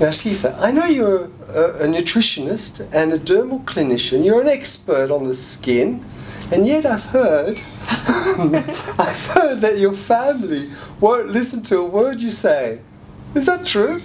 Now, Chiza, I know you're a, a nutritionist and a dermal clinician. You're an expert on the skin, and yet I've heard, I've heard that your family won't listen to a word you say. Is that true?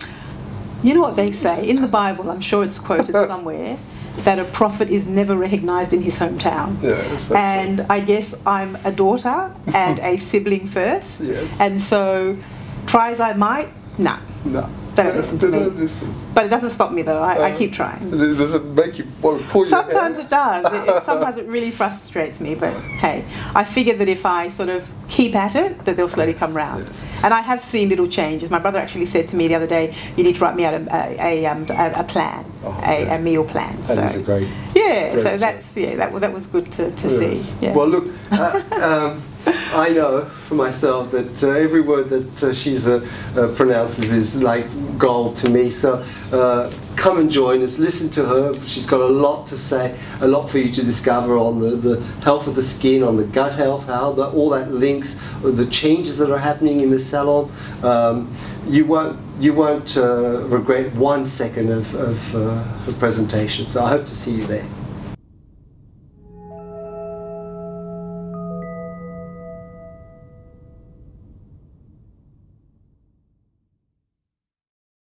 You know what they say in the Bible? I'm sure it's quoted somewhere that a prophet is never recognized in his hometown. Yes, and I guess I'm a daughter and a sibling first. Yes. And so, try as I might, no. No. They don't listen to They me. don't listen. But it doesn't stop me though. I, I Uh, keep trying. Does it make you want to pull Sometimes it does. It, it- sometimes it really frustrates me. But hey, I figure that if I sort of keep at it, that they'll slowly come round. Yes. And I have seen little changes. My brother actually said to me the other day, "You need to write me out a, a, a, um, a, plan, Oh, a, a meal plan." That so is a great. yeah, great so that's yeah, that that was good to, to Yes. see. Yeah. Well, look, uh, um, I know for myself that uh, every word that uh, she's uh, uh, pronounces is like gold to me. So uh, come and join us, listen to her. She's got a lot to say, a lot for you to discover on the, the health of the skin, on the gut health, how the, all that links, the changes that are happening in the salon. Um, you won't you won't uh, regret one second of, of uh, her presentation. So I hope to see you there.